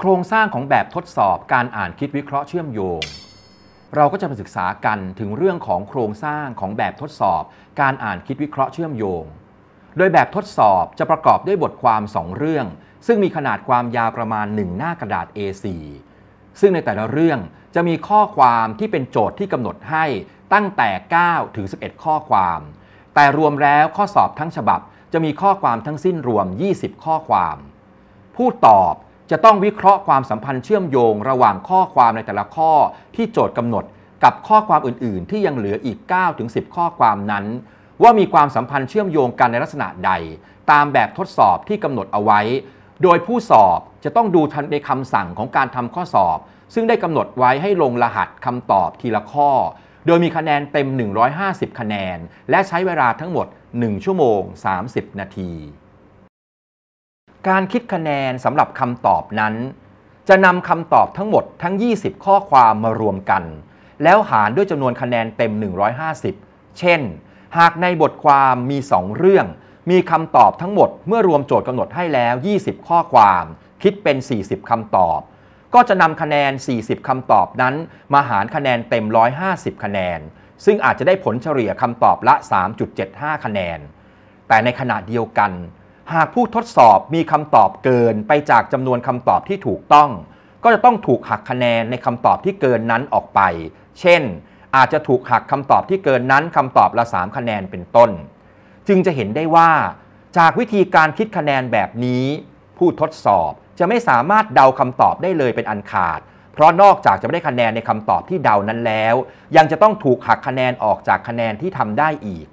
โครงสร้างของแบบทดสอบการอ่านคิดวิเคราะห์เชื่อมโยง เราก็จะมาศึกษากันถึงเรื่องของโครงสร้างของแบบทดสอบ การอ่านคิดวิเคราะห์เชื่อมโยง โดยแบบทดสอบจะประกอบด้วยบทความ 2 เรื่อง ซึ่งมีขนาดความยาวประมาณ 1 หน้ากระดาษ A4 ซึ่งในแต่ละเรื่องจะมีข้อความที่เป็นโจทย์ที่กำหนดให้ตั้งแต่ 9 ถึง 11 ข้อความ แต่รวมแล้วข้อสอบทั้งฉบับจะมีข้อความทั้งสิ้นรวม 20 ข้อความ ผู้ตอบ จะต้องวิเคราะห์ความสัมพันธ์เชื่อมโยง ระหว่างข้อความในแต่ละข้อที่โจทย์กำหนดกับข้อความอื่น ๆ ที่ยังเหลืออีก9ถึง10 ข้อความนั้น ว่ามีความสัมพันธ์เชื่อมโยงกันในลักษณะใด ตามแบบทดสอบที่กำหนดเอาไว้ โดยผู้สอบจะต้องดูทันในคำสั่งของการทำข้อสอบ ซึ่งได้กำหนดไว้ให้ลงรหัสคำตอบทีละข้อ โดยมีคะแนนเต็ม 150 คะแนน และใช้เวลาทั้งหมด 1 ชั่วโมง 30 นาที การคิดคะแนนสำหรับคำตอบนั้น จะนำคำตอบทั้งหมดทั้ง 20 ข้อความมารวมกัน แล้วหารด้วยจำนวนคะแนนเต็ม 150 เช่น หากในบทความมี 2 เรื่อง มีคำตอบทั้งหมดเมื่อรวมโจทย์กำหนดให้แล้ว 20 ข้อความ คิดเป็น 40คำตอบ ก็จะนำคะแนน 40คำตอบนั้น มาหารคะแนนเต็ม 150 คะแนน ซึ่งอาจจะได้ผลเฉลี่ยคำตอบละ 3.75 คะแนน แต่ในขณะเดียวกัน หากผู้ทดสอบมีคำตอบเกินไปจากจำนวนคำตอบที่ถูกต้อง ก็จะต้องถูกหักคะแนนในคำตอบที่เกินนั้นออกไป เช่น อาจจะถูกหักคำตอบที่เกินนั้นคำตอบละ 3 คะแนนเป็นต้น จึงจะเห็นได้ว่า จากวิธีการคิดคะแนนแบบนี้ ผู้ทดสอบจะไม่สามารถเดาคำตอบได้เลยเป็นอันขาด เพราะนอกจากจะไม่ได้คะแนนในคำตอบที่เดานั้นแล้ว ยังจะต้องถูกหักคะแนนออกจากคะแนนที่ทำได้อีก